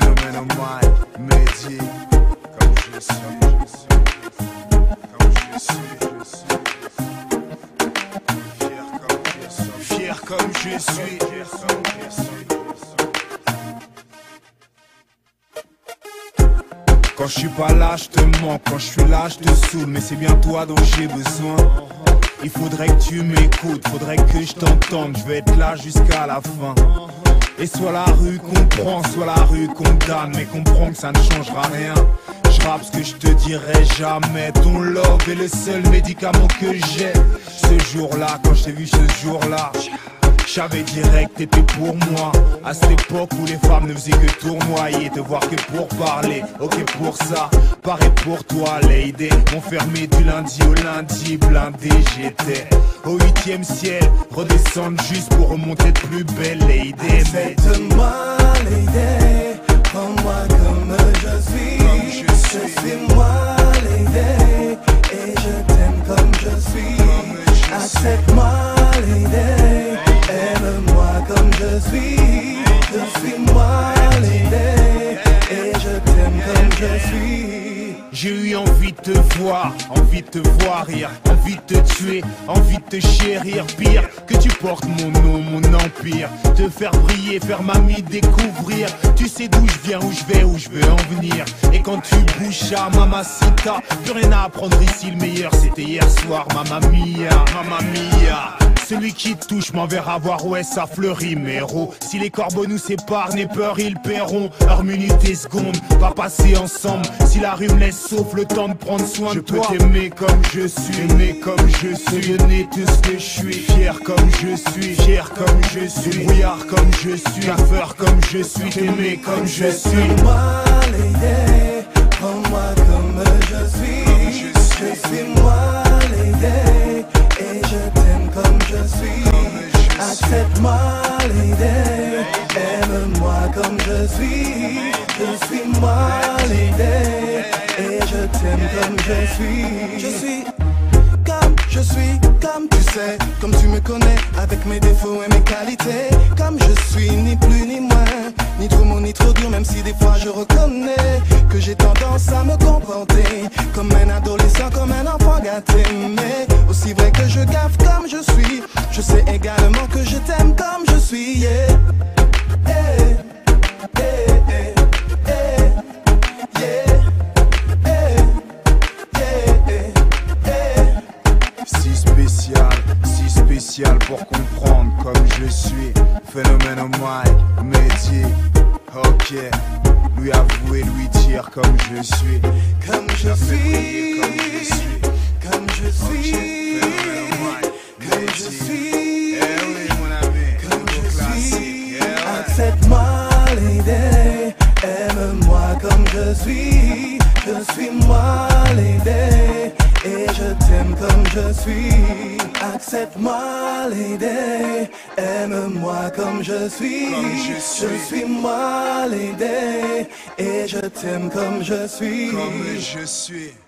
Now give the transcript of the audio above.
mic, Mehdi, comme je suis, comme je suis, fier comme je suis, fier comme je suis. Quand je suis pas là, je te mens. Quand je suis là, je te saoule. Mais c'est bien toi dont j'ai besoin. Il faudrait que tu m'écoutes, faudrait que je t'entende. Je vais être là jusqu'à la fin. Et soit la rue comprend, soit la rue condamne. Mais comprends que ça ne changera rien. Je rappe ce que je te dirai jamais. Ton love est le seul médicament que j'ai. Ce jour-là, quand je t'ai vu ce jour-là. J'avais direct, t'étais pour moi. À cette époque où les femmes ne faisaient que tournoyer, te voir que pour parler. Ok pour ça, pareil pour toi, lady. Enfermé du lundi au lundi, blindé j'étais. Au huitième ciel, redescendre juste pour remonter de plus belle, lady. Accepte-moi, lady, prends-moi comme je suis. Comme je suis. Je suis moi, lady, et je t'aime comme je suis. Comme je suis. Accepte-moi, J'ai eu envie de te voir, envie de te voir rire, envie de te tuer, envie de te chérir, pire que tu portes mon nom, mon empire, te faire briller, faire mamie découvrir. Tu sais d'où je viens, où je vais, où je veux en venir. Et quand tu bouges à mamacita, plus rien à apprendre ici, le meilleur c'était hier soir, mamma mia, mamma mia. Celui qui touche m'enverra voir où est ça fleurit, mes héros. Si les corbeaux nous séparent, n'aie peur, ils paieront. Heure, minute et seconde, va passer ensemble. Si la rue me laisse sauf le temps de prendre soin de toi. Je peux t'aimer comme je suis, aimer comme je suis. Donner tout ce que je suis, fier comme je suis, fier comme je suis. Brouillard comme je suis, gaffeur comme je suis, t'aimer comme je suis. Je suis. Comme je suis. Je suis moi, suis. Je suis moi, lady, et je t'aime comme je suis. Je suis comme je suis, comme tu sais, comme tu me connais, avec mes défauts et mes qualités. Comme je suis, ni plus ni moins, ni trop mou ni trop dur, même si des fois je reconnais que j'ai tendance à me comporter comme un adolescent, comme un enfant gâté. Mais aussi vrai que je gaffe comme je suis, je sais également que je t'aime comme je suis. Yeah. Spécial pour comprendre comme je suis. Phénomène au mic, métier, ok. Lui avouer, lui dire comme je suis. Comme je suis, comme je suis. comme je suis, comme je suis, Eh oui, mon ami, comme je classique. Eh. Accepte-moi, lady, aime-moi comme je suis. Je suis moi, lady, et je t'aime comme je suis. Accepte-moi, lady, aime-moi comme je suis. Comme je suis. Je suis moi, lady, et je t'aime comme je suis. Comme je suis.